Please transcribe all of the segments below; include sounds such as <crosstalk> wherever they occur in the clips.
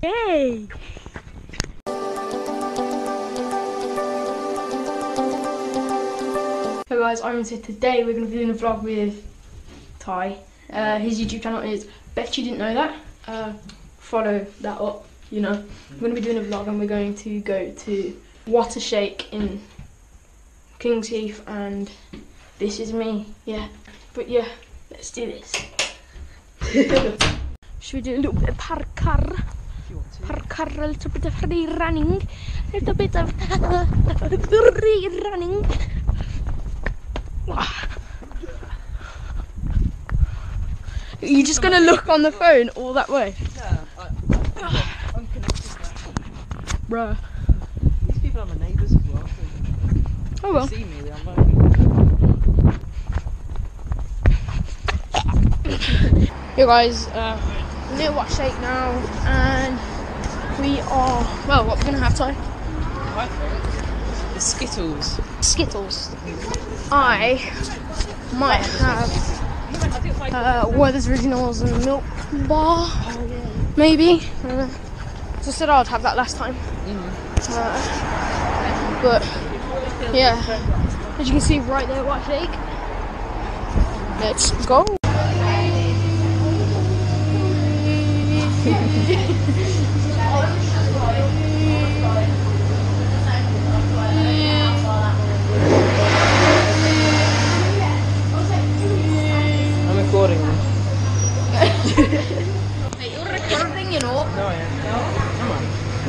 Hey! Hey guys, I'm here today. We're going to be doing a vlog with Ty. Uh, his YouTube channel is Bet You Didn't Know That. Uh, follow that up, you know. We're going to be doing a vlog and we're going to go to WhatAShake in King's Heath and this is me, yeah. But yeah, let's do this. <laughs> Should we do a little bit of parkour? A little bit of free running, a little bit of free running. Are you just gonna look on the phone all that way? Yeah, I, I'm connected now. Bruh. These people are my neighbours as well. So Oh they well. see me, they're like, Hey guys, uh, near WhatAShake now, and we are, well, what we're gonna have, Ty? the Skittles. Skittles. I might have uh, Werther's Originals and Milk Bar, maybe. Uh, so I said I'd have that last time. Uh, but yeah, as you can see right there, WhatAShake. Let's go.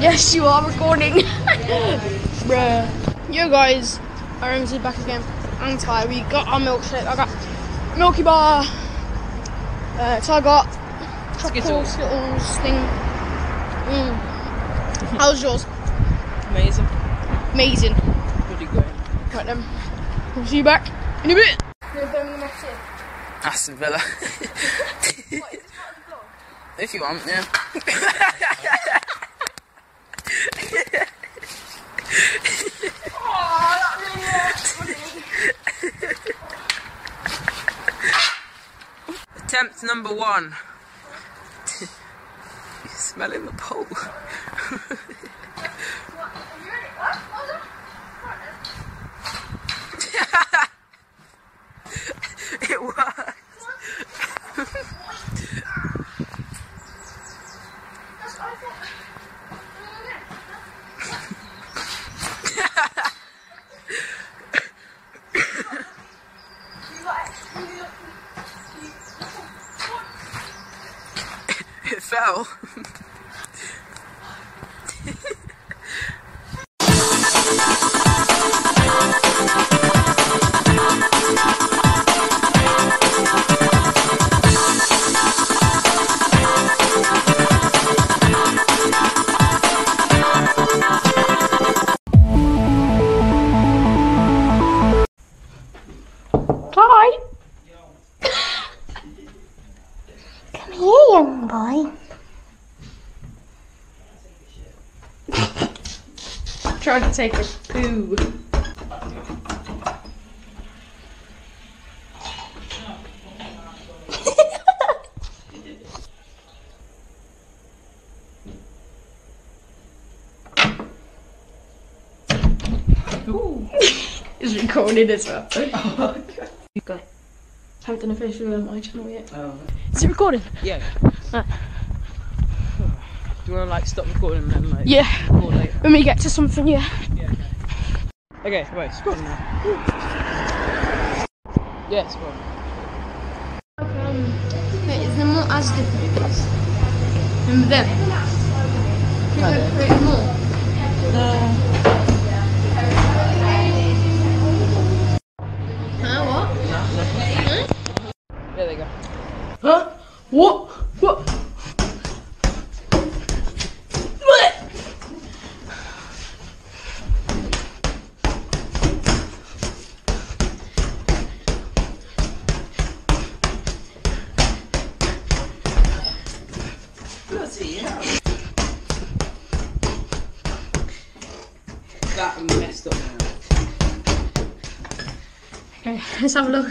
Yes, you are recording. <laughs> Bruh. Yo, guys. Is back again. I'm Ty. We got our milkshake. I got Milky Bar. Uh, Ty got tropical Skittles. Skittles thing. Mm. <laughs> How's yours? Amazing. Amazing. Pretty great. Right then. We'll see you back in a bit. Aston Villa. <laughs> if you want, yeah. Attempt number one. <laughs> You're smelling the pole. <laughs> it worked. It fell. Ty. Come here, young boy. Trying to take a poo. It's recorded as well. Oh, okay. Haven't done a face review on my channel yet. Oh. Is it recording? Yeah. Right. Do you want to like stop recording and then like Yeah. record later? When we get to something, yeah. Okay, wait, scroll now. Yeah, scroll. Um, wait, is there more Asda movies? Remember them? Can we create more? Huh, That messed up now. Okay, let's have a look.